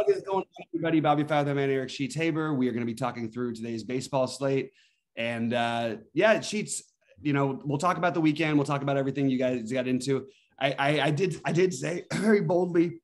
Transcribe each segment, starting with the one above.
What is going on, everybody? Bobby Featherman, Eric Sheets Haber. We are going to be talking through today's baseball slate. And uh, yeah, Sheets, you know, we'll talk about the weekend. We'll talk about everything you guys got into. I, I, I did I did say very boldly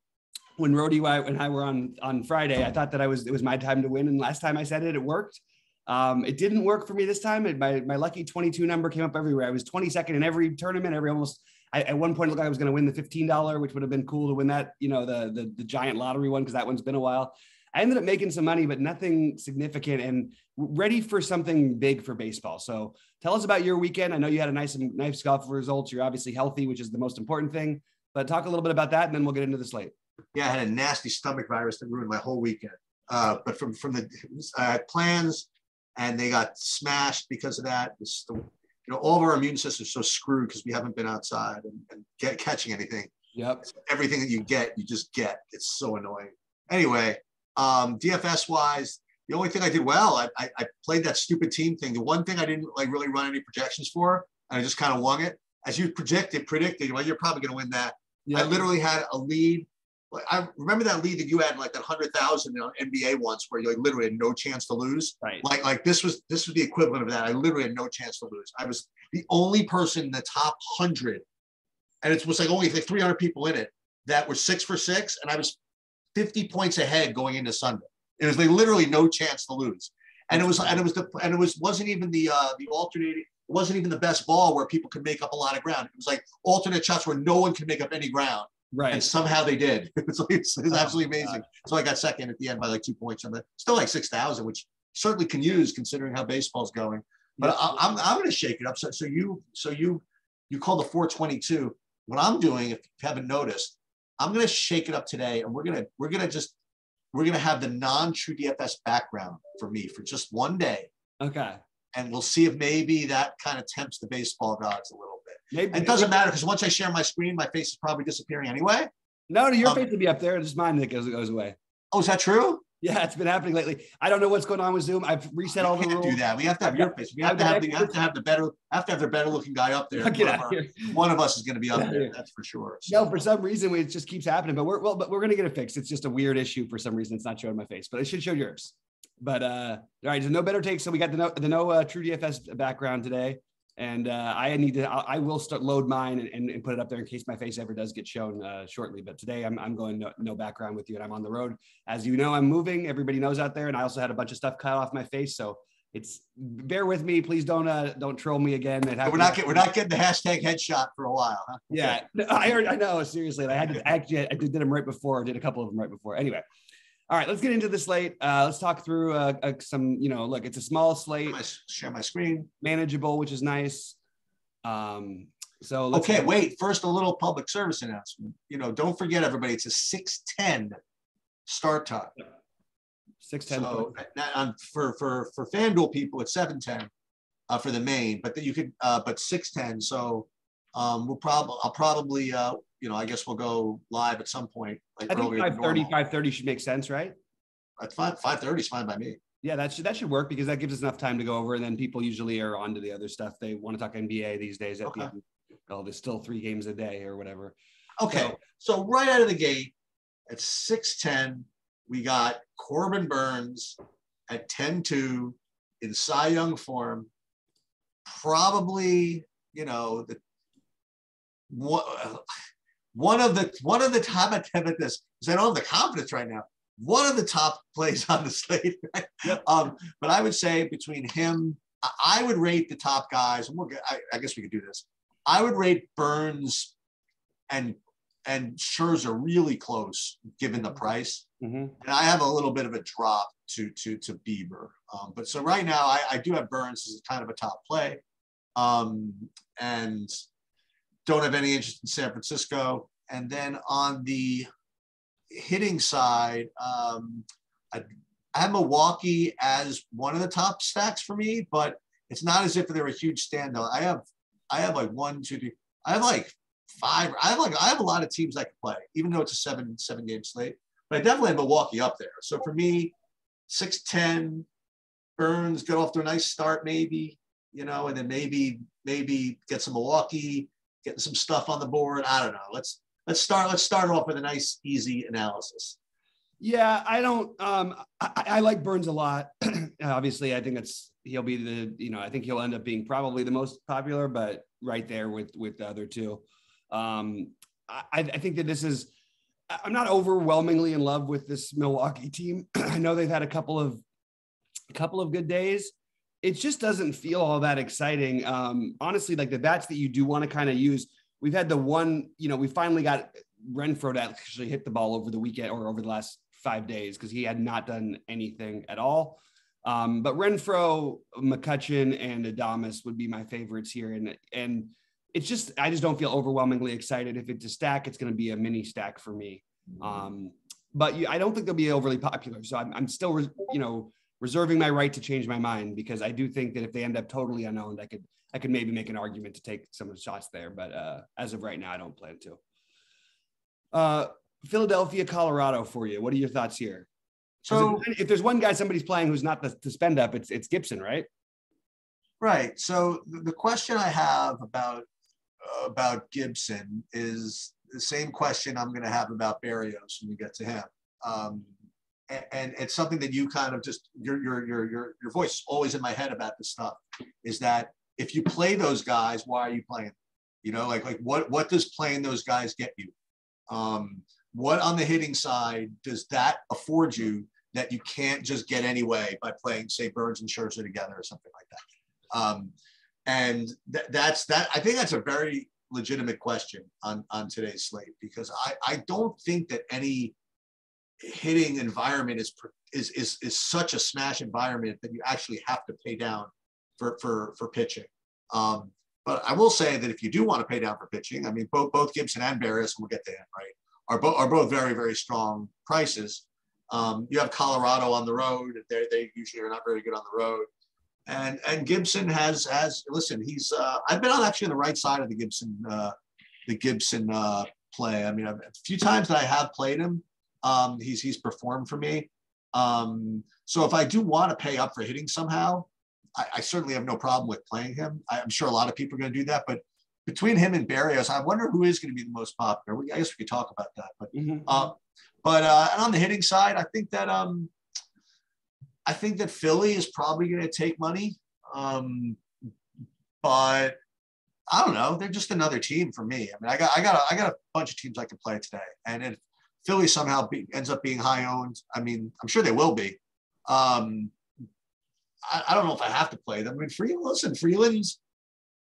when Rody and I were on on Friday, I thought that I was it was my time to win. And last time I said it, it worked. Um, it didn't work for me this time. It, my my lucky 22 number came up everywhere. I was 22nd in every tournament, every almost I, at one point, it looked like I was going to win the $15, which would have been cool to win that, you know, the, the, the giant lottery one, because that one's been a while. I ended up making some money, but nothing significant and ready for something big for baseball. So tell us about your weekend. I know you had a nice, and nice golf results. You're obviously healthy, which is the most important thing, but talk a little bit about that and then we'll get into the slate. Yeah, I had a nasty stomach virus that ruined my whole weekend. Uh, but from, from the uh, plans and they got smashed because of that. It's the you know, all of our immune systems are so screwed because we haven't been outside and, and get, catching anything. Yep. So everything that you get, you just get. It's so annoying. Anyway, um, DFS wise, the only thing I did well, I, I, I, played that stupid team thing. The one thing I didn't like really run any projections for, and I just kind of won it. As you projected, predicted, well, you're probably going to win that. Yep. I literally had a lead I remember that lead that you had like that hundred thousand NBA once, where you like literally had no chance to lose. Right. Like like this was this was the equivalent of that. I literally had no chance to lose. I was the only person in the top hundred, and it was like only like three hundred people in it that were six for six, and I was fifty points ahead going into Sunday. It was like literally no chance to lose, and it was and it was the and it was wasn't even the uh the alternating. It wasn't even the best ball where people could make up a lot of ground. It was like alternate shots where no one could make up any ground Right. And somehow they did. it's, it's, oh it's absolutely amazing. So I got second at the end by like two points on the still like 6,000, which certainly can use considering how baseball's going. But I, am I'm, I'm going to shake it up. So, so you, so you, you call the 422. What I'm doing, if you haven't noticed, I'm going to shake it up today and we're going to, we're going to just, we're going to have the non true DFS background for me for just one day. Okay. And we'll see if maybe that kind of tempts the baseball gods a little Maybe, it doesn't matter because once I share my screen, my face is probably disappearing anyway. No, no, your um, face will be up there. It's mine that goes goes away. Oh, is that true? Yeah, it's been happening lately. I don't know what's going on with Zoom. I've reset all the rules. do that. We have to have your face. We have to have, the, have to have the better. Have to have the better looking guy up there. Out of here. One of us is going to be up there. That's for sure. So. No, for some reason it just keeps happening. But we're well, but we're going to get it fixed. It's just a weird issue for some reason. It's not showing my face, but it should show yours. But uh, all right, so no better take. So we got the no the no uh, true DFS background today and uh, I need to. I will start load mine and, and, put it up there in case my face ever does get shown uh, shortly. But today I'm, I'm going no, no, background with you, and I'm on the road. As you know, I'm moving. Everybody knows out there, and I also had a bunch of stuff cut off my face, so it's bear with me. Please don't uh, don't troll me again. we're not getting we're not getting the hashtag headshot for a while. Huh? Yeah, I heard. I know seriously. I had to actually I did them right before. Did a couple of them right before. Anyway. All right, let's get into the slate. Uh, let's talk through uh, uh, some, you know, look, it's a small slate. Share my screen. Manageable, which is nice. Um, so okay, wait. First, a little public service announcement. You know, don't forget, everybody. It's a six ten start time. Six ten. So um, for for for FanDuel people, it's seven ten uh, for the main, but then you could, uh, but six ten. So um, we'll probably, I'll probably, uh, you know, I guess we'll go live at some point. Like I think 530, 530 should make sense, right? At five five thirty is fine by me. Yeah, that should that should work because that gives us enough time to go over, and then people usually are on to the other stuff. They want to talk NBA these days. At okay. the end. Oh, there's still three games a day or whatever. Okay, so, so right out of the gate at six ten, we got Corbin Burnes at 10-2 in Cy Young form. Probably, you know, the one, one of the one of the top attempt at this because I don't have the confidence right now one of the top plays on the slate. Yep. um, but I would say between him, I would rate the top guys, and we'll get, I, I, guess we could do this. I would rate Burnes and and Scherzer really close given the price. Mm-hmm. And I have a little bit of a drop to to to Bieber. Um, but so right now I, I do have Burnes as kind of a top play. Um, and don't have any interest in San Francisco. And then on the hitting side, um, I, I have Milwaukee as one of the top stacks for me, but it's not as if they're a huge standout. I have I have like one, two, three. I have like five. I have like I have a lot of teams I can play, even though it's a seven seven game slate. But I definitely have Milwaukee up there. So for me, six ten, Burnes get off to a nice start, maybe you know, and then maybe maybe get some Milwaukee, getting some stuff on the board. I don't know. Let's let's start let's start off with a nice easy analysis Yeah, I don't. Um, I, I like Burnes a lot. Obviously, I think it's he'll be the you know I think he'll end up being probably the most popular, but right there with with the other two. Um, I, I think that this is. I'm not overwhelmingly in love with this Milwaukee team. I know they've had a couple of a couple of good days. It just doesn't feel all that exciting. Um, honestly, like the bats that you do want to kind of use. We've had the one, you know, we finally got Renfroe to actually hit the ball over the weekend or over the last five days because he had not done anything at all. Um, but Renfroe, McCutchen, and Adames would be my favorites here. And and it's just I just don't feel overwhelmingly excited. If it's a stack, it's going to be a mini stack for me. Um, but you, I don't think they'll be overly popular. So I'm, I'm still, you know, reserving my right to change my mind because I do think that if they end up totally unowned, I could I could maybe make an argument to take some of the shots there. But uh, as of right now, I don't plan to. Uh, Philadelphia, Colorado for you. What are your thoughts here? So if, if, there's one guy somebody's playing who's not the, the spend up, it's it's Gibson, right? Right. So the question I have about about Gibson is the same question I'm going to have about Berrios when we get to him. Um, and, it's something that you kind of just your your your your your voice is always in my head about this stuff. Is that if you play those guys, why are you playing? You know, like like what what does playing those guys get you? Um, what on the hitting side does that afford you that you can't just get anyway by playing, say, Burnes and Scherzer together or something like that? Um, and th- that's that. I think that's a very legitimate question on on today's slate because I I don't think that any hitting environment is is is is such a smash environment that you actually have to pay down for for for pitching. Um, but I will say that if you do want to pay down for pitching, I mean both both Gibson and Berrios, we'll get to him right, are both are both very very strong prices. Um, you have Colorado on the road; they they usually are not very good on the road. And and Gibson has has listen. He's uh, I've been on actually on the right side of the Gibson uh, the Gibson uh, play. I mean, a few times that I have played him, um, he's he's performed for me. Um, so if I do want to pay up for hitting somehow, I, I certainly have no problem with playing him. I, am sure a lot of people are going to do that, but between him and Berrios, I wonder who is going to be the most popular. I guess we could talk about that, but mm-hmm. uh, but uh, and on the hitting side, I think that um, I think that Philly is probably going to take money. Um, but I don't know. They're just another team for me. I mean, I got I got a, I got a bunch of teams I can play today, and if Philly somehow be, ends up being high owned, I mean, I'm sure they will be. Um, I, I, don't know if I have to play them. I mean, Freeland. Listen, Freeland's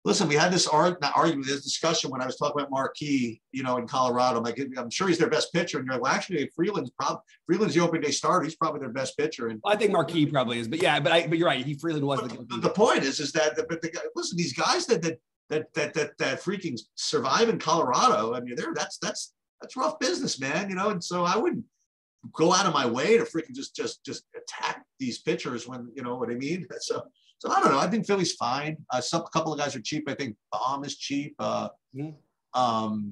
listen, we had this art, not argument, this discussion when I was talking about Márquez, you know, in Colorado. I'm like, I'm sure he's their best pitcher. And you're like, well, actually, Freeland's probably Freeland's the opening day starter. He's probably their best pitcher. And well, I think Márquez probably is, but yeah, but I, but you're right. He Freeland was the, the, the point is, is that, but the, listen, these guys that, that, that, that, that, that freaking survive in Colorado. I mean, they're, that's, that's, that's rough business, man. You know? And so I wouldn't go out of my way to freaking just, just, just attack these pitchers when, you know what I mean? So, so I don't know. I think Philly's fine. Uh, some a couple of guys are cheap. I think Bohm is cheap. Uh, mm-hmm. um,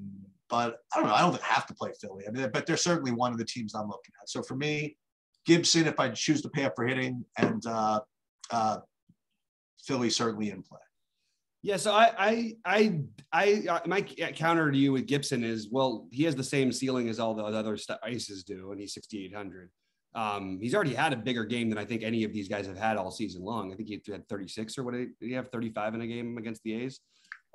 but I don't know. I don't have to play Philly. I mean, but they're certainly one of the teams I'm looking at. So for me, Gibson, if I choose to pay up for hitting, and uh, uh, Philly certainly in play. Yeah, so I, I, I, I, uh, my counter to you with Gibson is, well, he has the same ceiling as all the other ices do, and he's 6,800. Um, he's already had a bigger game than I think any of these guys have had all season long. I think he had 36 or what did he have 35 in a game against the A's?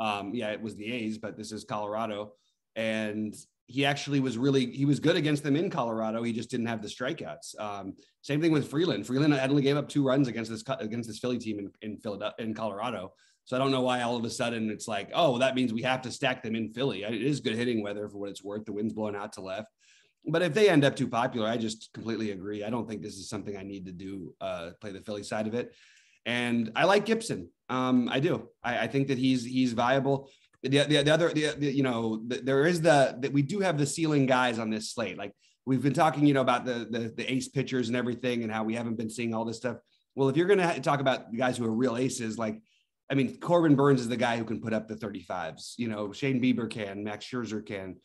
Um, yeah, it was the A's, but this is Colorado. And he actually was really he was good against them in Colorado. He just didn't have the strikeouts. Um, same thing with Freeland. Freeland only gave up two runs against this against this Philly team in, in Philadelphia in Colorado. So I don't know why all of a sudden it's like, oh, that means we have to stack them in Philly. It is good hitting weather for what it's worth. The wind's blowing out to left but if they end up too popular, I just completely agree. I don't think this is something I need to do, uh, play the Philly side of it. And I like Gibson. Um, I do. I, I, think that he's he's viable. The, the, the other, the, the, you know, the, there is the that we do have the ceiling guys on this slate. Like we've been talking, you know, about the, the the ace pitchers and everything, and how we haven't been seeing all this stuff. Well, if you're going to talk about guys who are real aces, like I mean, Corbin Burnes is the guy who can put up the 35s. You know, Shane Bieber can, Max Scherzer can.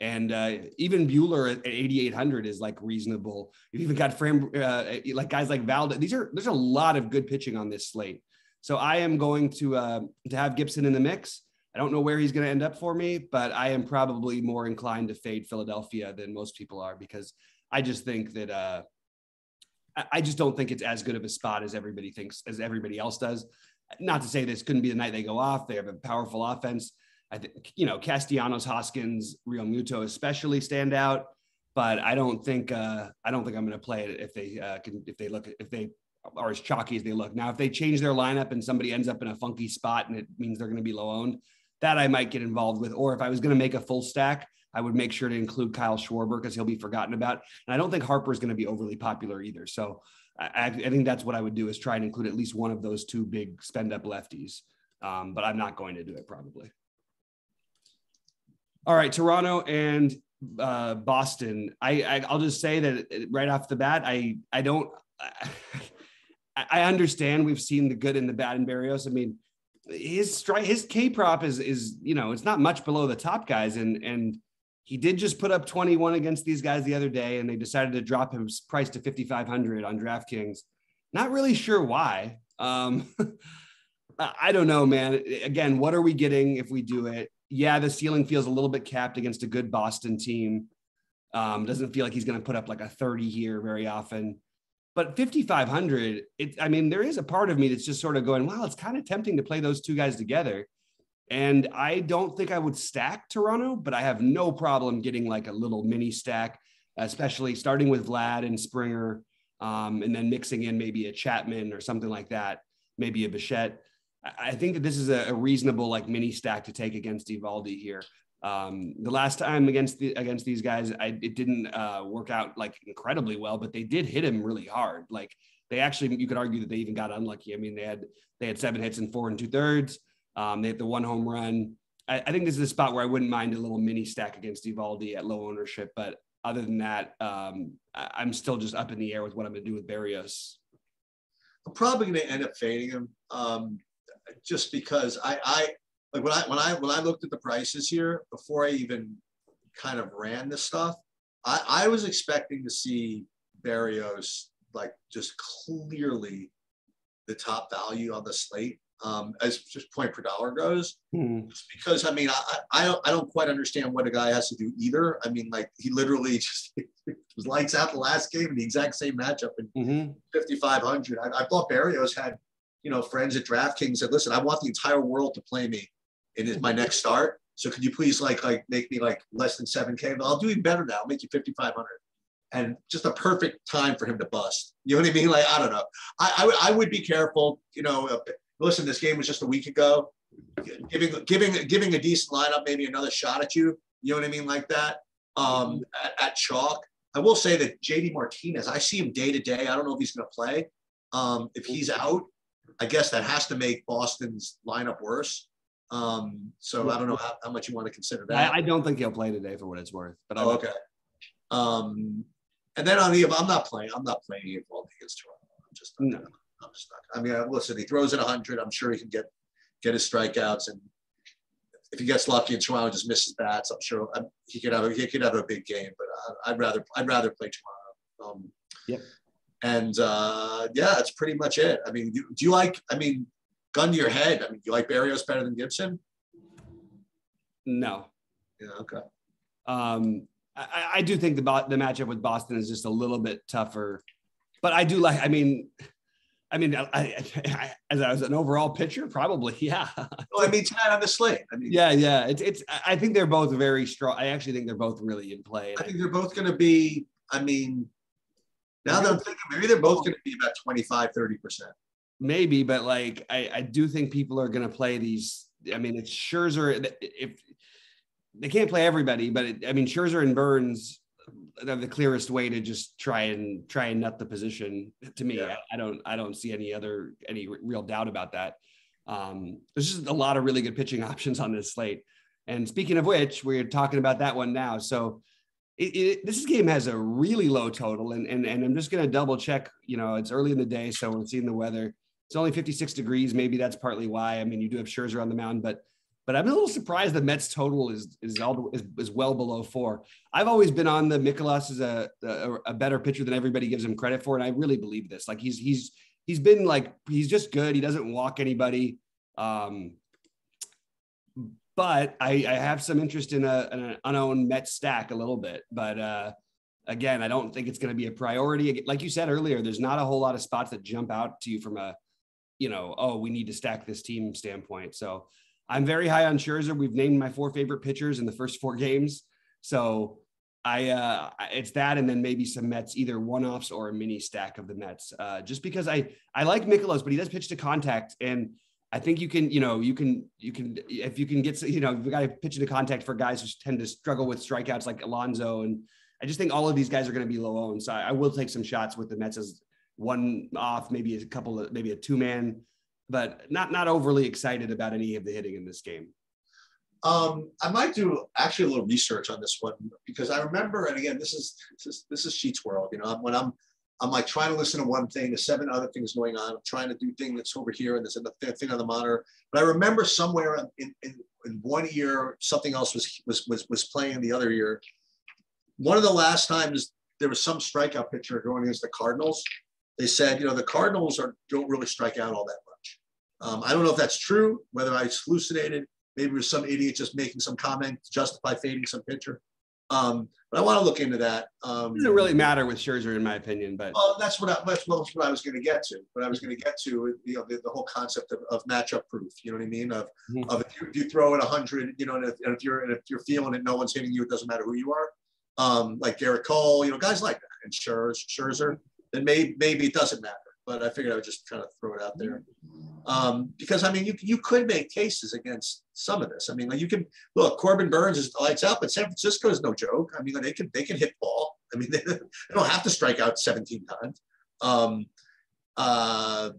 And uh, even Buehler at 8,800 is like reasonable. You've even got frame uh, like guys like Valde. These are there's a lot of good pitching on this slate. So I am going to uh, to have Gibson in the mix. I don't know where he's going to end up for me, but I am probably more inclined to fade Philadelphia than most people are because I just think that uh, I just don't think it's as good of a spot as everybody thinks, as everybody else does. Not to say this couldn't be the night they go off. They have a powerful offense. I think you know Castellanos, Hoskins, Realmuto especially stand out, but I don't think uh, I don't think I'm going to play it if they uh, can if they look if they are as chalky as they look. Now, if they change their lineup and somebody ends up in a funky spot and it means they're going to be low owned, that I might get involved with. Or if I was going to make a full stack, I would make sure to include Kyle Schwarber because he'll be forgotten about. And I don't think Harper is going to be overly popular either. So I, I, think that's what I would do is try and include at least one of those two big spend up lefties. Um, but I'm not going to do it probably. All right, Toronto and uh, Boston. I, I will just say that right off the bat, I I don't. I understand we've seen the good and the bad in Berrios. I mean, his strike, his K prop is is you know it's not much below the top guys, and and he did just put up 21 against these guys the other day, and they decided to drop his price to 5,500 on DraftKings. Not really sure why. Um, I don't know, man. Again, what are we getting if we do it? Yeah, the ceiling feels a little bit capped against a good Boston team. Um, doesn't feel like he's going to put up like a 30 here very often. But 5,500, it, I mean, there is a part of me that's just sort of going, wow, it's kind of tempting to play those two guys together. And I don't think I would stack Toronto, but I have no problem getting like a little mini stack, especially starting with Vlad and Springer, um, and then mixing in maybe a Chapman or something like that, maybe a Bichette. I think that this is a, a reasonable like mini stack to take against Eovaldi here. Um, the last time against the against these guys, I, it didn't uh, work out like incredibly well, but they did hit him really hard. Like they actually, you could argue that they even got unlucky. I mean, they had they had seven hits and four and two thirds. Um, they had the one home run. I, I, think this is a spot where I wouldn't mind a little mini stack against Eovaldi at low ownership, but other than that, um, I, am still just up in the air with what I'm going to do with Berrios. I'm probably going to end up fading him, um, just because I, I like when I when I when I looked at the prices here before I even kind of ran this stuff, I, I was expecting to see Berrios like just clearly the top value on the slate um, as just point per dollar goes. Hmm. Because I mean, I, I don't I don't quite understand what a guy has to do either. I mean, like he literally just was lights out the last game in the exact same matchup in mm-hmm. 5,500. I, I thought Berrios had you know friends at DraftKings said, listen, I want the entire world to play me in my next start. So could you please like like make me like less than 7K? But I'll do even better now. I'll make you 5,500. And just a perfect time for him to bust. You know what I mean? Like, I don't know. I, I, w- I would be careful. You know, listen, this game was just a week ago. Giving giving giving a decent lineup, maybe another shot at you. You know what I mean? Like that. Um, at, at chalk. I will say that JD Martinez, I see him day to day. I don't know if he's going to play. Um, if he's out, I guess that has to make Boston's lineup worse. Um, so I don't know how, how, much you want to consider that. I, I, don't think he'll play today for what it's worth. But oh, okay. Um, and then on the, I'm not playing. I'm not playing against Toronto. I'm just not. No. I'm just not. I mean, listen, he throws it 100. I'm sure he can get get his strikeouts, and if he gets lucky and Toronto just misses bats, I'm sure I'm, he could have a, he could have a big game. But I, would rather I'd rather play Toronto. Um, yeah. And uh, yeah, that's pretty much it. I mean, do, do you like? I mean, gun to your head. I mean, do you like Berrios better than Gibson? No. Yeah. Okay. Um, I, I do think the the matchup with Boston is just a little bit tougher, but I do like. I mean, I mean, I, I, as, as an overall pitcher, probably, yeah. well, I mean, tonight on the slate. I mean, yeah, yeah. It's, it's. I think they're both very strong. I actually think they're both really in play. I think they're both going to be. I mean, now that I'm thinking, maybe they're both going to be about 25, 30 percent maybe, but like I, I do think people are going to play these. I mean, it's Scherzer. If they can't play everybody, but it, I mean, Scherzer and Burnes are the clearest way to just try and try and nut the position. To me, yeah. I, I, don't I don't see any other any real doubt about that. Um, there's just a lot of really good pitching options on this slate. And speaking of which, we're talking about that one now. So it, it, this game has a really low total, and and and I'm just going to double check. You know, it's early in the day, so we're seeing the weather. It's only 56 degrees. Maybe that's partly why. I mean, you do have Scherzer on the mound, but but I'm a little surprised the Mets total is is is, is well below four. I've always been on the Mikolas as a, a, a better pitcher than everybody gives him credit for, and I really believe this. Like he's he's he's been like he's just good. He doesn't walk anybody. Um, but I, I have some interest in, a, an unowned Met stack a little bit. But uh, again, I don't think it's going to be a priority. Like you said earlier, there's not a whole lot of spots that jump out to you from a, you know, oh, we need to stack this team standpoint. So I'm very high on Scherzer. We've named my four favorite pitchers in the first four games. So I uh it's that and then maybe some Mets, either one-offs or a mini stack of the Mets. Uh just because I I like Mikolas, but he does pitch to contact. And I think you can, you know, you can, you can, if you can get, you know, guy pitching to contact for guys who tend to struggle with strikeouts like Alonso, And I just think all of these guys are going to be low owned. So I, I will take some shots with the Mets as one off, maybe a couple of, maybe a two man, but not, not overly excited about any of the hitting in this game. Um, I might do actually a little research on this one because I remember, and again, this is this is, this is Sheets world. You know, when I'm I'm like trying to listen to one thing, there's seven other things going on. I'm trying to do thing that's over here, and there's another thing on the monitor. But I remember somewhere in, in, in one year, something else was, was was was playing the other year. One of the last times there was some strikeout pitcher going against the Cardinals. They said, you know, the Cardinals are don't really strike out all that much. Um, I don't know if that's true, whether I hallucinated. Maybe it was some idiot just making some comment to justify fading some pitcher. Um, but I want to look into that. Um, it doesn't really matter with Scherzer, in my opinion. But well, that's what I, that's what I was going to get to. What I was going to get to, you know, the, the whole concept of, of matchup proof. You know what I mean? Of, mm-hmm. of if you, if you throw it hundred, you know, and if, and if, you're and if you're feeling it, no one's hitting you. It doesn't matter who you are. Um, like Gerrit Cole, you know, guys like that, and Scherzer, Scherzer. Then maybe maybe it doesn't matter. But I figured I would just kind of throw it out there. Um, because I mean, you you could make cases against some of this. I mean, like you can look, Corbin Burnes is lights out, but San Francisco is no joke. I mean, they can they can hit ball. I mean, they, they don't have to strike out 17 times. Um, uh,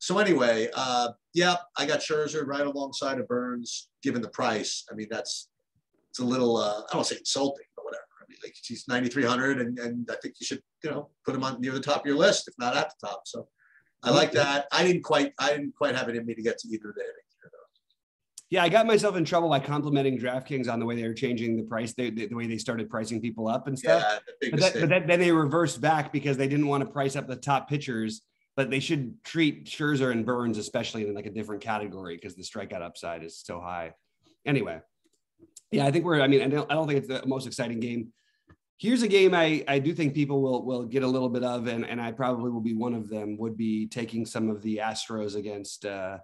so anyway, uh, yeah, I got Scherzer right alongside of Burnes, given the price. I mean, that's it's a little uh, I don't say insulting, but whatever. I mean, like he's 9,300, and and I think you should you know put him on near the top of your list, if not at the top. So I like that. I didn't quite I didn't quite have it in me to get to either of the. Yeah, I got myself in trouble by complimenting DraftKings on the way they were changing the price, they, the, the way they started pricing people up and stuff. Yeah, but, that, but that, then they reversed back because they didn't want to price up the top pitchers, but they should treat Scherzer and Burnes especially in like a different category because the strikeout upside is so high. Anyway, yeah, I think we're. I mean, I don't, I don't think it's the most exciting game. Here's a game I, I do think people will will get a little bit of, and, and I probably will be one of them. Would be taking some of the Astros against. Uh,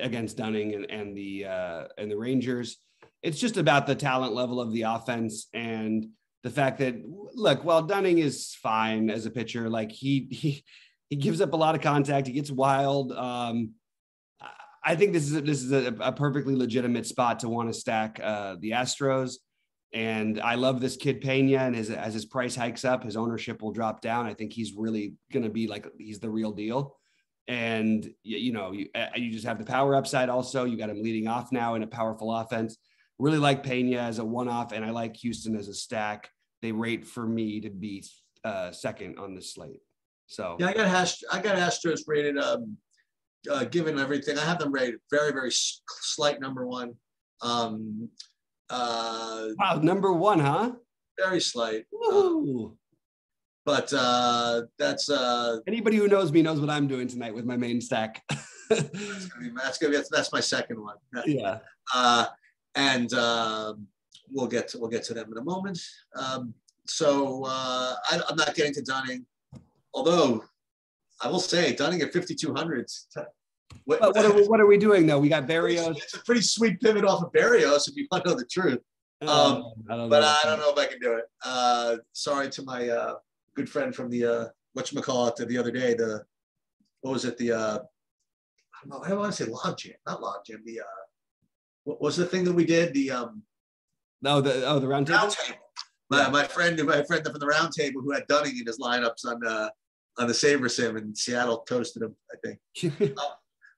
against Dunning and, and the uh, and the Rangers. It's just about the talent level of the offense and the fact that look, while Dunning is fine as a pitcher, like he he he gives up a lot of contact, he gets wild. Um, I think this is a, this is a, a perfectly legitimate spot to want to stack uh, the Astros. And I love this kid Pena, and as his price hikes up, his ownership will drop down. I think he's really going to be like he's the real deal. And you know you, you just have the power upside also. You got him leading off now in a powerful offense. Really like Pena as a one-off and I like Houston as a stack. They rate for me to be uh, second on the slate. So yeah I got Astros, I got Astros rated um uh, given everything. I have them rated very very slight number one. Um uh wow number one huh very slight um, but uh, that's uh, anybody who knows me knows what I'm doing tonight with my main stack. that's gonna be that's gonna be that's my second one. Yeah. Uh, and uh, we'll get to, we'll get to them in a moment. Um, so uh, I, am not getting to Dunning, although I will say Dunning at 5200. What, what, are we, what are we doing though? We got Berrios. It's a pretty sweet pivot off of Berrios, if you want to know the truth. Um, I but I don't know if I can do it. Uh, sorry to my uh, good friend from the uh, what you call it the other day. The what was it? The uh, I don't know. I want to say log jam, not log jam. The uh, what was the thing that we did? The um, no, the oh the round table. Round table. My, my friend, my friend from the round table who had Dunning in his lineups on uh, on the SaberSim in Seattle toasted him. I think. um,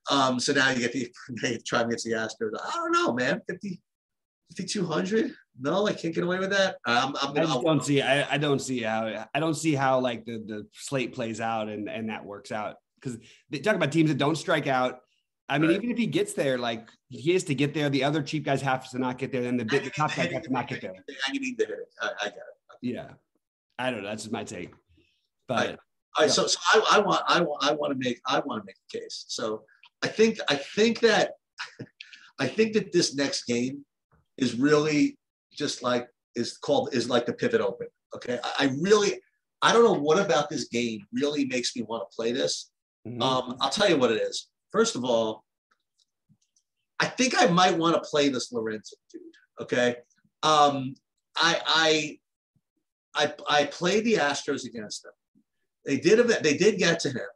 so now you get the they try against the Astros. I don't know, man. 50, 5200 no i can't get away with that um, I'm, i just don't see I, I don't see how i don't see how like the the slate plays out and and that works out because they talk about teams that don't strike out I mean, right. even if he gets there, like he is to get there, the other cheap guys have to not get there, then the, the top guys have to not get there. I need it. I, I get it. Yeah, I don't know. That's just my take. But I, I, so, so I, I want I want I want to make I want to make a case. So I think I think that I think that this next game is really just like is called is like the pivot open. Okay, I, I really I don't know what about this game really makes me want to play this. Mm-hmm. Um, I'll tell you what it is. First of all, I think I might want to play this Lorenzen dude. Okay. Um, I, I, I, I played the Astros against them. They did, they did get to him,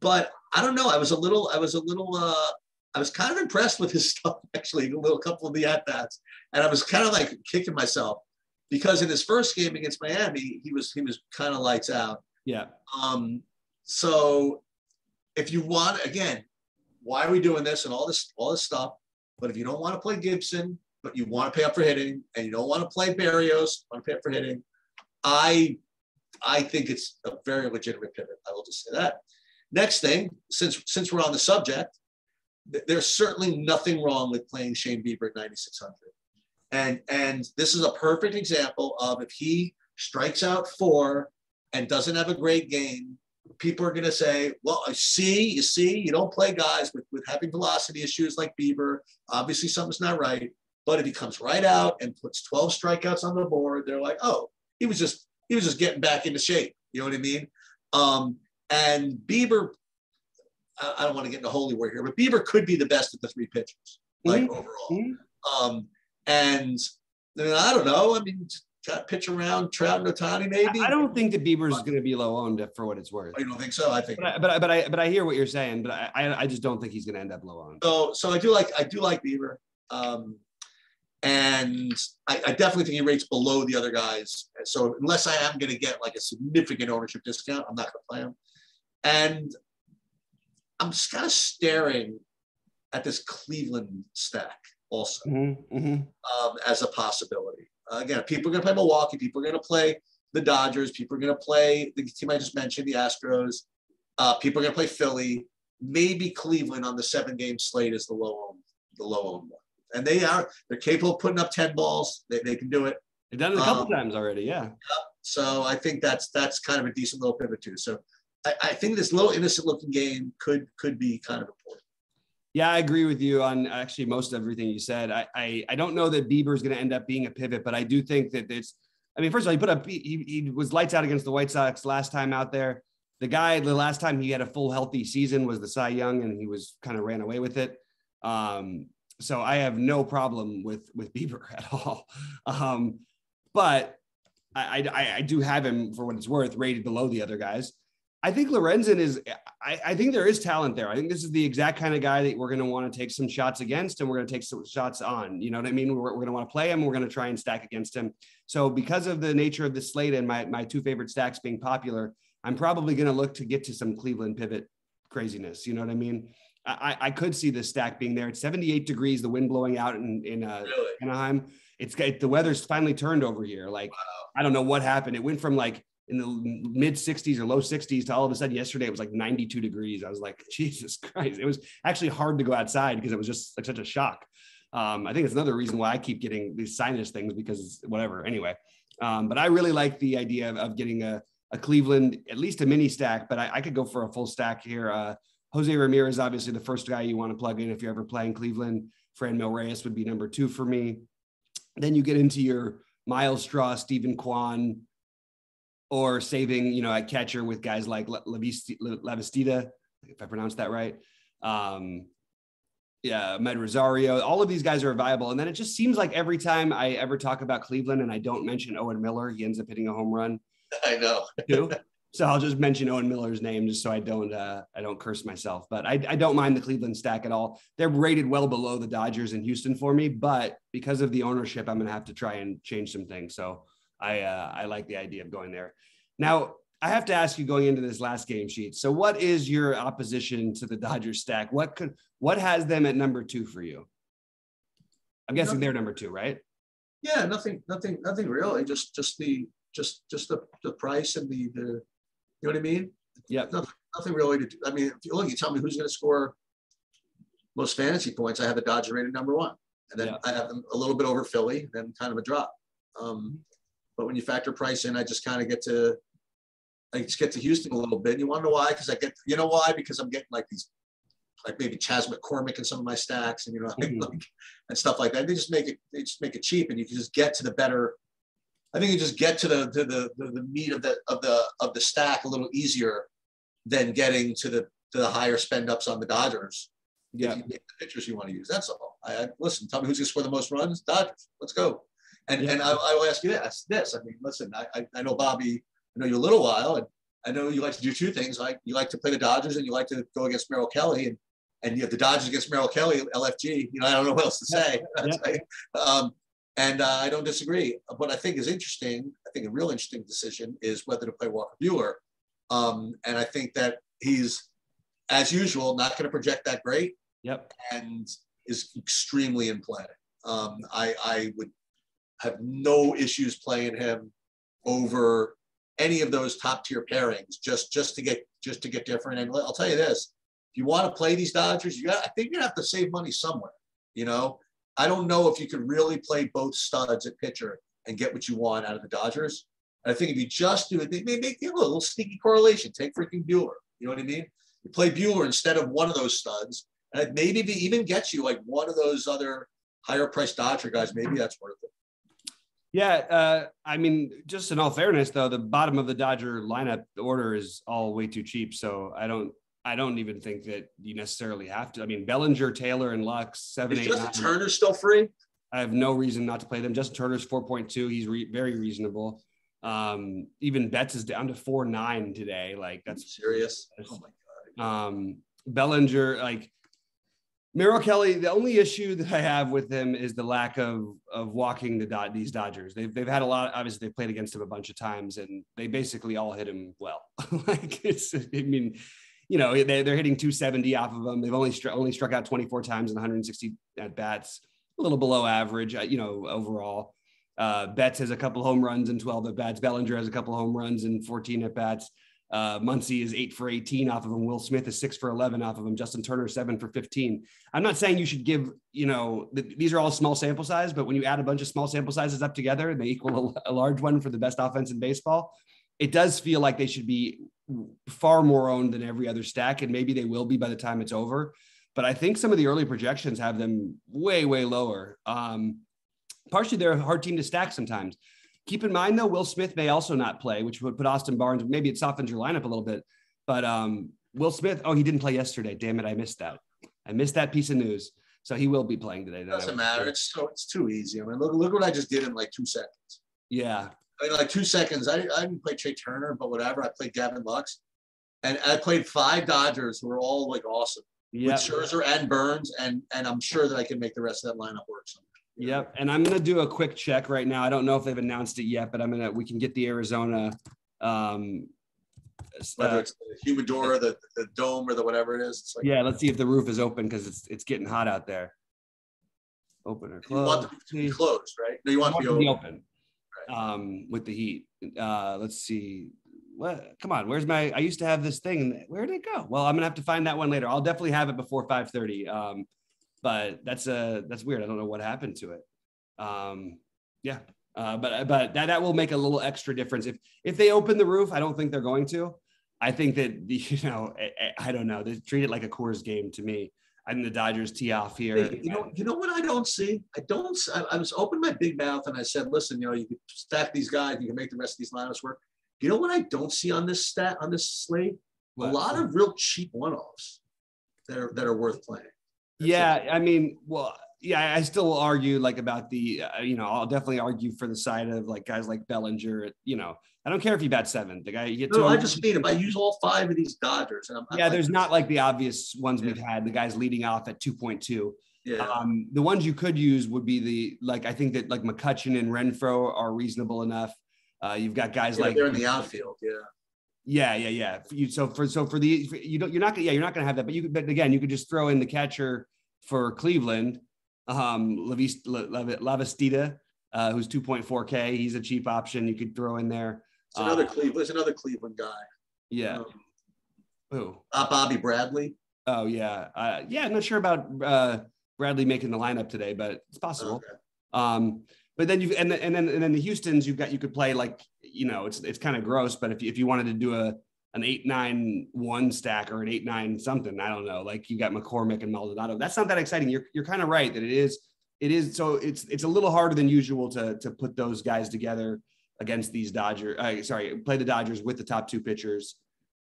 but I don't know. I was a little, I was a little, uh, I was kind of impressed with his stuff actually, a little couple of the at bats, and I was kind of like kicking myself because in his first game against Miami, he was he was kind of lights out. Yeah. Um. So, if you want, again, why are we doing this and all this all this stuff? But if you don't want to play Gibson, but you want to pay up for hitting, and you don't want to play Berrios, want to pay up for hitting, I I think it's a very legitimate pivot. I will just say that. Next thing, since since we're on the subject, there's certainly nothing wrong with playing Shane Bieber at 9600. And, and this is a perfect example of if he strikes out four and doesn't have a great game, people are going to say, well, I see, you see, you don't play guys with, with having velocity issues like Bieber. Obviously, something's not right. But if he comes right out and puts 12 strikeouts on the board, they're like, oh, he was just he was just getting back into shape. You know what I mean? Um, and Bieber, I, don't want to get into holy war here, but Bieber could be the best of the three pitchers, like mm-hmm. overall. Mm-hmm. Um, and I, mean, I don't know. I mean, got pitch around Trout and Ohtani, maybe. I don't think that Bieber is going to be low owned for what it's worth. Oh, you don't think so? I think. But I, but I, but I, but I hear what you're saying, but I, I just don't think he's going to end up low owned. So, so I do like, I do like Bieber. Um, and I, I, definitely think he rates below the other guys. So unless I am going to get like a significant ownership discount, I'm not going to play him. And I'm just kind of staring at this Cleveland stack also mm-hmm, mm-hmm. Um, as a possibility. Uh, again, people are going to play Milwaukee. People are going to play the Dodgers. People are going to play the team I just mentioned, the Astros. Uh, people are going to play Philly. Maybe Cleveland on the seven game slate is the low owned, the low owned one. And they are they're capable of putting up ten balls. They, they can do it. They've done it a couple um, times already. Yeah. So I think that's that's kind of a decent little pivot too. So I, I think this little innocent looking game could could be kind of important. Yeah, I agree with you on actually most of everything you said. I I, I don't know that Bieber is going to end up being a pivot, but I do think that it's. I mean, first of all, he put up he, he was lights out against the White Sox last time out there. The guy, the last time he had a full healthy season was the Cy Young, and he was kind of ran away with it. Um, so I have no problem with with Bieber at all. Um, but I, I, I do have him for what it's worth rated below the other guys. I think Lorenzen is. I, I, think there is talent there. I think this is the exact kind of guy that we're going to want to take some shots against, and we're going to take some shots on. You know what I mean? We're, we're going to want to play him. We're going to try and stack against him. So because of the nature of the slate and my my two favorite stacks being popular, I'm probably going to look to get to some Cleveland pivot craziness. You know what I mean? I, I could see the stack being there. It's 78 degrees, the wind blowing out in in uh, really? Anaheim. It's the weather's finally turned over here. Like wow. I don't know what happened. It went from like in the mid 60s or low 60s to all of a sudden yesterday it was like 92 degrees. I was like, Jesus Christ. It was actually hard to go outside because it was just like such a shock. Um, I think it's another reason why I keep getting these sinus things because whatever. Anyway, um, but I really like the idea of, of getting a, a, Cleveland, at least a mini stack, but I, I could go for a full stack here. Uh, Jose Ramirez, obviously the first guy you want to plug in if you're ever playing Cleveland. Franmil Reyes would be number two for me. Then you get into your Myles Straw, Steven Kwan, or saving, you know, at catcher with guys like Lavastida, if I pronounced that right. Um, yeah, Med Rosario, all of these guys are viable. And then it just seems like every time I ever talk about Cleveland and I don't mention Owen Miller, he ends up hitting a home run. I know. too. So I'll just mention Owen Miller's name just so I don't uh, I don't curse myself. But I, I don't mind the Cleveland stack at all. They're rated well below the Dodgers and Houston for me, but because of the ownership, I'm gonna have to try and change some things. So I uh, I like the idea of going there. Now I have to ask you going into this last game sheet. So what is your opposition to the Dodgers stack? What could what has them at number two for you? I'm guessing nothing. they're number two, right? Yeah, nothing, nothing, nothing really. Just just the just just the, the price and the the you know what I mean? Yeah. Nothing, nothing really to do. I mean, if you look, you tell me who's going to score most fantasy points. I have the Dodgers rated number one, and then yeah. I have them a little bit over Philly, then kind of a drop. Um, but when you factor price in, I just kind of get to I just get to Houston a little bit. And You want to know why? Because I get you know why? Because I'm getting like these like maybe Chas McCormick in some of my stacks and you know mm-hmm. like, and stuff like that. They just make it they just make it cheap and you can just get to the better I think you just get to the to the, the, the meat of the of the of the stack a little easier than getting to the to the higher spend ups on the Dodgers. Yeah, the pitchers you want to use. That's all. I, I listen. Tell me who's going to score the most runs. Dodgers. Let's go. And yeah. and I, I, will ask you this. This. I mean, listen. I, I know Bobby. I know you a little while, and I know you like to do two things. Like you like to play the Dodgers, and you like to go against Merrill Kelly, and and you have the Dodgers against Merrill Kelly, LFG. You know, I don't know what else to say. Yeah. um, and uh, I don't disagree. What I think is interesting, I think a real interesting decision is whether to play Walker Buehler. Um, and I think that he's, as usual, not going to project that great. Yep. And is extremely in play. Um, I, I would have no issues playing him over any of those top tier pairings just just to get just to get different. And I'll tell you this: if you want to play these Dodgers, you got I think you have to save money somewhere. You know, I don't know if you could really play both studs at pitcher and get what you want out of the Dodgers. I think if you just do it, they may make you a little sneaky correlation. Take freaking Buehler. You know what I mean? You play Buehler instead of one of those studs, and maybe if even gets you like one of those other higher priced Dodger guys, maybe that's worth it. Yeah, uh, I mean, just in all fairness, though, the bottom of the Dodger lineup order is all way too cheap. So I don't, I don't even think that you necessarily have to. I mean, Bellinger, Taylor, and Lux seven, is eight. Justin nine, Turner still free? I have no reason not to play them. Justin Turner's four point two. He's re- very reasonable. Um, even Betts is down to four nine today. Like that's serious. Oh my god. Um, Bellinger, like Merrill Kelly, the only issue that I have with him is the lack of of walking the dot these Dodgers. They've they've had a lot. Obviously, they've played against him a bunch of times, and they basically all hit him well. like it's, I mean, you know, they, they're hitting 270 off of them. They've only only struck out 24 times in 160 at bats, a little below average, uh, you know, overall. Uh, Betts has a couple home runs and 12 at bats. Bellinger has a couple home runs and 14 at bats. Uh, Muncy is eight for 18 off of him. Will Smith is six for 11 off of him. Justin Turner, seven for 15. I'm not saying you should give, you know, th- these are all small sample size, but when you add a bunch of small sample sizes up together and they equal a, a large one for the best offense in baseball, it does feel like they should be far more owned than every other stack. And maybe they will be by the time it's over. But I think some of the early projections have them way, way lower. Um, partially, they're a hard team to stack sometimes. Keep in mind, though, Will Smith may also not play, which would put Austin Barnes. Maybe it softens your lineup a little bit. But um, Will Smith, oh, he didn't play yesterday. Damn it, I missed that. I missed that piece of news. So he will be playing today. Doesn't matter. It's so it's too easy. I mean, look look what I just did in like two seconds. Yeah. I mean, like two seconds. I, I didn't play Trea Turner, but whatever. I played Gavin Lux, and I played five Dodgers who were all like awesome. Yeah. With Scherzer and Burnes, and and I'm sure that I can make the rest of that lineup work. Someday. Yep. And I'm gonna do a quick check right now. I don't know if they've announced it yet, but I'm gonna we can get the Arizona um whether uh, it's the humidor, the, the dome, or the whatever it is. Like, yeah, let's see if the roof is open because it's it's getting hot out there. Open or closed? You want to be closed, right? No, you want, want to be open. open. Right. Um, with the heat. Uh, let's see. What? Come on. Where's my? I used to have this thing. Where did it go? Well, I'm gonna have to find that one later. I'll definitely have it before 5:30. Um, but that's a that's weird. I don't know what happened to it. Um, yeah, uh, but but that that will make a little extra difference if if they open the roof. I don't think they're going to. I think that you know I, I don't know. They treat it like a Coors game to me. I think the Dodgers tee off here. You know, you know what I don't see. I don't. I, I was open my big mouth and I said, "Listen, you know, you can stack these guys. You can make the rest of these lineups work." You know what I don't see on this stat on this slate? What? A lot of real cheap one-offs that are that are worth playing yeah, I mean, well, yeah, I still argue like about the, uh, you know, I'll definitely argue for the side of like guys like Bellinger. You know, I don't care if you bat seven. The guy you get. No, I just mean if I use all five of these Dodgers, and I'm, yeah, there's not like the obvious ones yeah. we've had. The guys leading off at two point two. Yeah. Um, the ones you could use would be the like I think that like McCutchen and Renfroe are reasonable enough. Uh, you've got guys yeah, like they're in the outfield. Yeah. Yeah, yeah, yeah. You, so for so for the for, you don't you're not gonna yeah you're not gonna have that, but you but again you could just throw in the catcher for Cleveland, um, Lavastida, uh, who's 2.4K. He's a cheap option you could throw in there. It's another uh, Cleveland. It's another Cleveland guy. Yeah. Um, Who? Uh, Bobby Bradley. Oh yeah, uh, yeah. I'm not sure about uh, Bradley making the lineup today, but it's possible. Okay. Um, but then you and, and then and then the Houston's you've got you could play like you know it's it's kind of gross, but if you, if you wanted to do a an eight nine one stack or an eight nine something. I don't know. Like you got McCormick and Maldonado. That's not that exciting. You're you're kind of right that it is. It is so it's it's a little harder than usual to to put those guys together against these Dodgers. Uh, sorry, play the Dodgers with the top two pitchers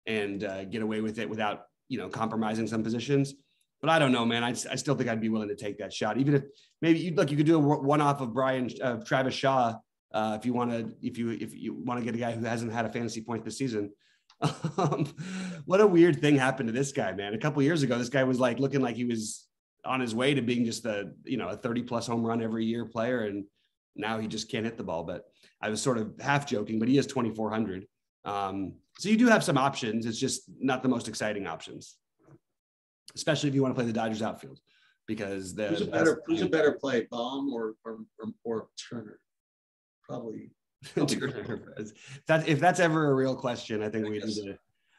and uh, get away with it without you know compromising some positions. But I don't know, man. I, I still think I'd be willing to take that shot, even if maybe you'd look. You could do a one off of Brian uh, Travis Shaw uh, if you want to. If you if you want to get a guy who hasn't had a fantasy point this season. Um, what a weird thing happened to this guy, man. A couple years ago, this guy was like looking like he was on his way to being just a you know a 30 plus home run every year player, and now he just can't hit the ball. But I was sort of half joking, but he is 2400. Um, so you do have some options. It's just not the most exciting options, especially if you want to play the Dodgers outfield, because the who's a better who's a better play, or or, or, or Turner? Probably. That if that's ever a real question, I think I we need to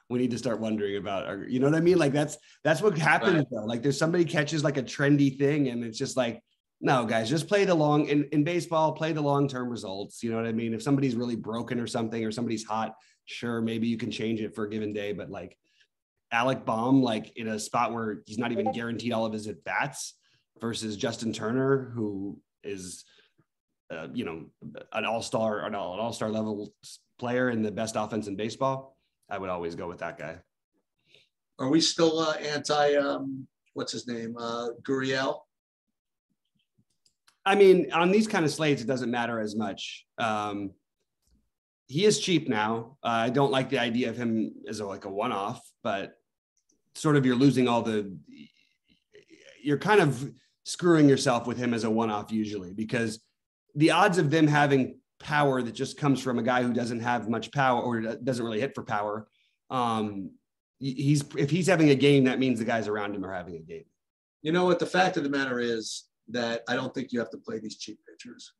we need to start wondering about our, you know what I mean? Like that's that's what happens right. though. Like there's somebody catches like a trendy thing and it's just like, no, guys, just play the long in, in baseball, play the long-term results. You know what I mean? If somebody's really broken or something, or somebody's hot, sure, maybe you can change it for a given day. But like Alec Bohm, like in a spot where he's not even guaranteed all of his at bats versus Justin Turner, who is uh, you know, an all-star, or an all-star level player in the best offense in baseball. I would always go with that guy. Are we still uh, anti? Um, what's his name? Uh, Gurriel. I mean, on these kind of slates, it doesn't matter as much. Um, he is cheap now. Uh, I don't like the idea of him as a, like a one-off, but sort of you're losing all the. You're kind of screwing yourself with him as a one-off usually because the odds of them having power that just comes from a guy who doesn't have much power or doesn't really hit for power. Um, he's if he's having a game, that means the guys around him are having a game. You know what? The fact of the matter is that I don't think you have to play these cheap pitchers.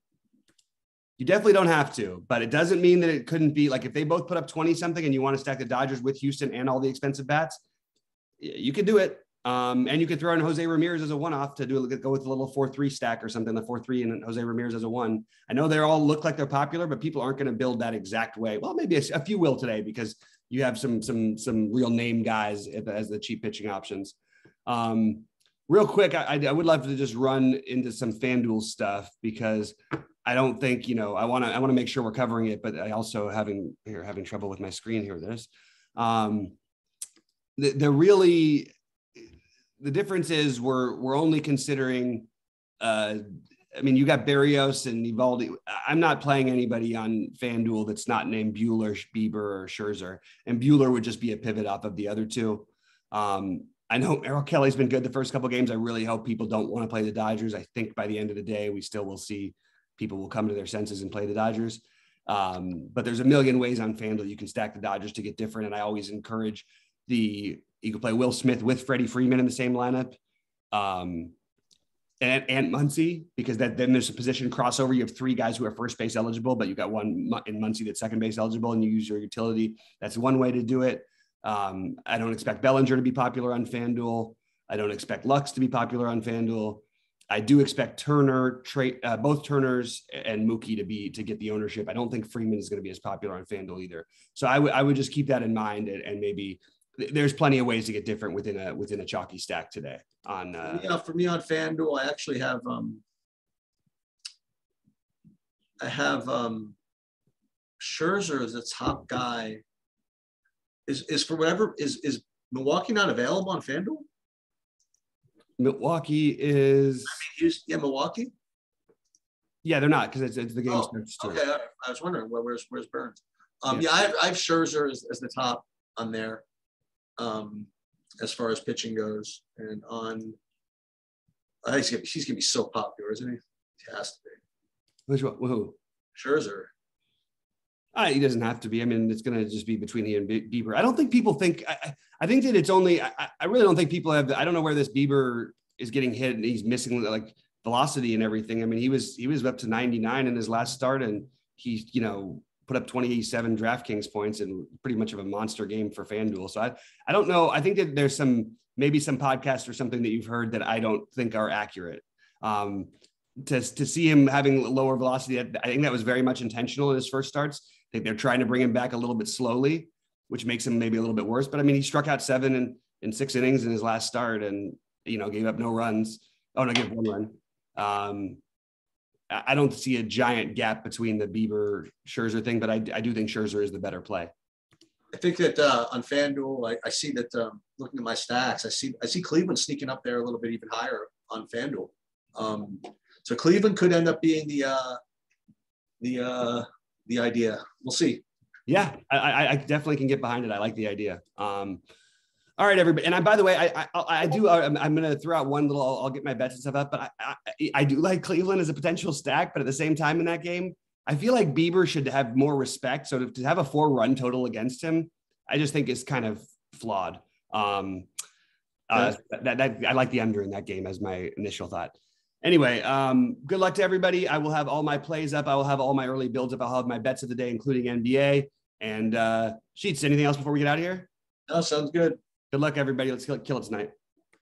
You definitely don't have to, but it doesn't mean that it couldn't be like if they both put up 20 something and you want to stack the Dodgers with Houston and all the expensive bats, you could do it. Um, and you could throw in Jose Ramirez as a one-off to do go with a little four-three stack or something, the four-three and Jose Ramirez as a one. I know they all look like they're popular, but people aren't going to build that exact way. Well, maybe a, a, few will today because you have some some some real name guys as the cheap pitching options. Um, real quick, I, I would love to just run into some FanDuel stuff because I don't think you know I want to I want to make sure we're covering it, but I also having here having trouble with my screen here. This um, the, the really the difference is we're we're only considering. Uh, I mean, you got Berrios and Eovaldi. I'm not playing anybody on FanDuel that's not named Buehler, Bieber, or Scherzer, and Buehler would just be a pivot off of the other two. Um, I know Merrill Kelly's been good the first couple games. I really hope people don't want to play the Dodgers. I think by the end of the day, we still will see people will come to their senses and play the Dodgers. Um, but there's a million ways on FanDuel you can stack the Dodgers to get different. And I always encourage the you could play Will Smith with Freddie Freeman in the same lineup. Um, and, and Muncy, because that then there's a position crossover. You have three guys who are first base eligible, but you've got one in Muncy that's second base eligible, and you use your utility. That's one way to do it. Um, I don't expect Bellinger to be popular on FanDuel. I don't expect Lux to be popular on FanDuel. I do expect Turner, Trea, uh, both Turners and Mookie to be to get the ownership. I don't think Freeman is going to be as popular on FanDuel either. So I would I would just keep that in mind and, and maybe there's plenty of ways to get different within a within a chalky stack today. On uh, yeah, for me on FanDuel, I actually have um, I have um, Scherzer as the top guy. Is is for whatever is is Milwaukee not available on FanDuel? Milwaukee is. I mean, yeah, Milwaukee. Yeah, they're not because it's, it's the game oh, Okay, I was wondering well, where's where's Burnes. Um, yeah, yeah I, have, I have Scherzer as, as the top on there um, as far as pitching goes. And on, I think he's gonna, he's gonna be so popular, isn't he? He has to be. Which one? Who? Scherzer. Uh, he doesn't have to be. I mean, it's going to just be between he and Bieber. I don't think people think. I, I think that it's only. I, I really don't think people have. I don't know where this Bieber is getting hit and he's missing like velocity and everything. I mean, he was he was up to 99 in his last start, and he you know put up 27 DraftKings points and pretty much of a monster game for FanDuel. So I, I don't know. I think that there's some maybe some podcast or something that you've heard that I don't think are accurate. Um, to, to see him having lower velocity, I think that was very much intentional in his first starts. I think they're trying to bring him back a little bit slowly, which makes him maybe a little bit worse. But I mean, he struck out seven in, in six innings in his last start and, you know, gave up no runs. Oh, no, gave one run. Um, I don't see a giant gap between the Bieber Scherzer thing, but I, I do think Scherzer is the better play. I think that uh, on FanDuel, I, I see that um, looking at my stacks, I see I see Cleveland sneaking up there a little bit even higher on FanDuel. Um, so Cleveland could end up being the uh, the uh, the idea. We'll see. Yeah, I, I definitely can get behind it. I like the idea. Um, all right, everybody. And I, by the way, I I, I do. I'm, I'm going to throw out one little. I'll, I'll, get my bets and stuff up. But I, I, I do like Cleveland as a potential stack. But at the same time, in that game, I feel like Bieber should have more respect. So to, to have a four run total against him, I just think is kind of flawed. Um, uh, that, that I like the under in that game as my initial thought. Anyway, um, good luck to everybody. I will have all my plays up. I will have all my early builds up. I'll have my bets of the day, including NBA and uh, sheets. Anything else before we get out of here? No, sounds good. Good luck, everybody. Let's kill, it tonight.